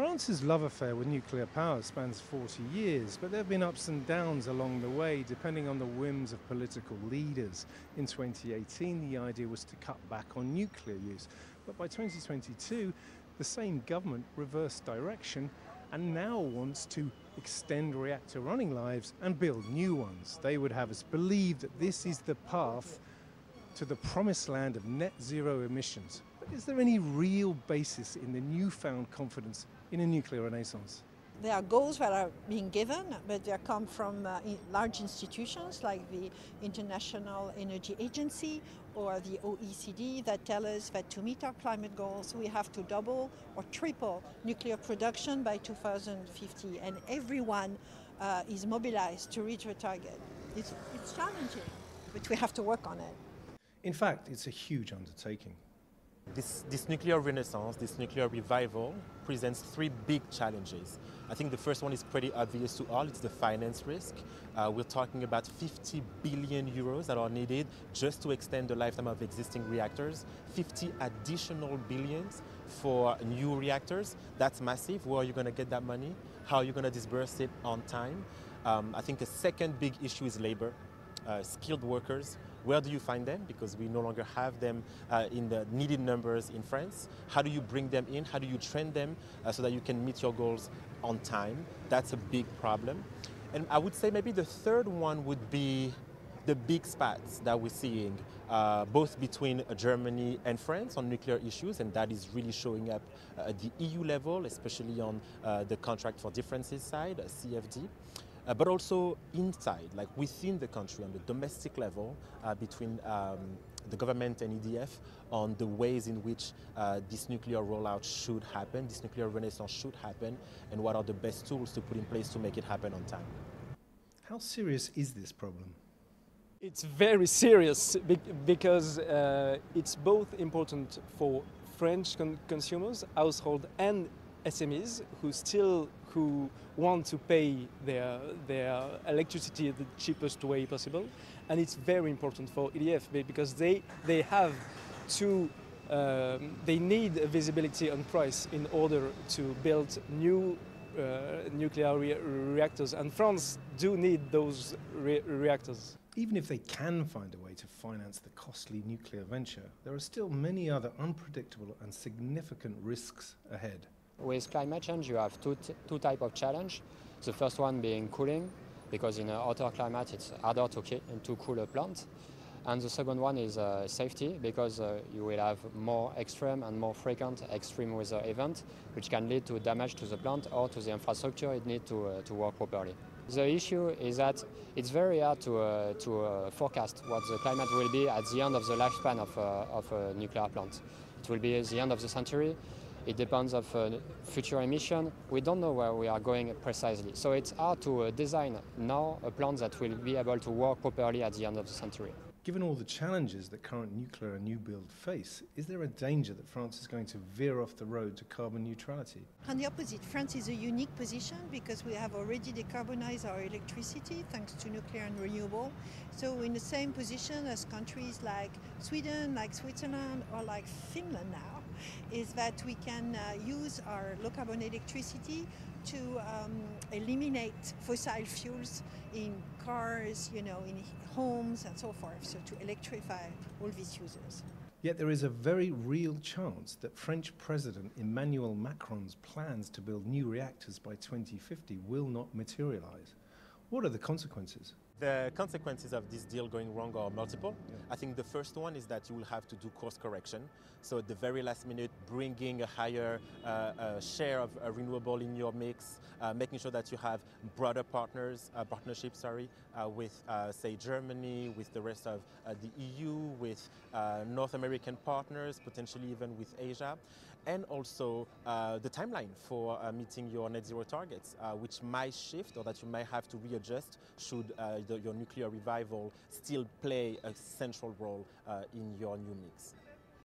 France's love affair with nuclear power spans 40 years, but there have been ups and downs along the way, depending on the whims of political leaders. In 2018, the idea was to cut back on nuclear use, but by 2022, the same government reversed direction and now wants to extend reactor running lives and build new ones. They would have us believe that this is the path to the promised land of net zero emissions. Is there any real basis in the newfound confidence in a nuclear renaissance? There are goals that are being given, but they come from uh, large institutions like the International Energy Agency or the OECD that tell us that to meet our climate goals, we have to double or triple nuclear production by 2050, and everyone uh, is mobilized to reach the target. It's, it's challenging, but we have to work on it. In fact, it's a huge undertaking. This, this, nuclear renaissance, this nuclear revival, presents three big challenges. I think the first one is pretty obvious to all, it's the finance risk. Uh, we're talking about 50 billion euros that are needed just to extend the lifetime of existing reactors, 50 additional billions for new reactors. That's massive. Where are you going to get that money? How are you going to disburse it on time? Um, I think a second big issue is labor, uh, skilled workers where do you find them? Because we no longer have them uh, in the needed numbers in France. How do you bring them in? How do you train them uh, so that you can meet your goals on time? That's a big problem. And I would say maybe the third one would be the big spats that we're seeing, uh, both between Germany and France on nuclear issues, and that is really showing up uh, at the EU level, especially on uh, the contract for differences side, CFD uh, but also inside, like within the country on the domestic level uh, between um, the government and EDF on the ways in which uh, this nuclear rollout should happen, this nuclear renaissance should happen, and what are the best tools to put in place to make it happen on time. How serious is this problem? It's very serious because uh, it's both important for French con consumers, households, and SMEs who still who want to pay their, their electricity the cheapest way possible. And it's very important for EDF because they, they have to, um, they need visibility on price in order to build new uh, nuclear re reactors. And France do need those re reactors. Even if they can find a way to finance the costly nuclear venture, there are still many other unpredictable and significant risks ahead. With climate change, you have two, two type of challenge. The first one being cooling, because in a hotter climate, it's harder to, to cool a plant. And the second one is uh, safety, because uh, you will have more extreme and more frequent extreme weather events, which can lead to damage to the plant or to the infrastructure it needs to, uh, to work properly. The issue is that it's very hard to, uh, to uh, forecast what the climate will be at the end of the lifespan of, uh, of a nuclear plant. It will be the end of the century, it depends of uh, future emission. We don't know where we are going precisely. So it's hard to uh, design now a plant that will be able to work properly at the end of the century. Given all the challenges that current nuclear and new build face, is there a danger that France is going to veer off the road to carbon neutrality? On the opposite, France is a unique position because we have already decarbonized our electricity thanks to nuclear and renewable. So we're in the same position as countries like Sweden, like Switzerland, or like Finland now, is that we can uh, use our low carbon electricity to um, eliminate fossil fuels in cars, you know, in homes and so forth, so to electrify all these users. Yet there is a very real chance that French President Emmanuel Macron's plans to build new reactors by 2050 will not materialize. What are the consequences? The consequences of this deal going wrong are multiple. Yeah. I think the first one is that you will have to do course correction. So at the very last minute, bringing a higher uh, uh, share of uh, renewable in your mix, uh, making sure that you have broader partners, uh, partnerships, sorry, uh, with say Germany, with the rest of the EU, with North American partners, potentially even with Asia and also uh, the timeline for uh, meeting your net zero targets, uh, which might shift or that you might have to readjust should the, your nuclear revival still play a central role uh, in your new mix.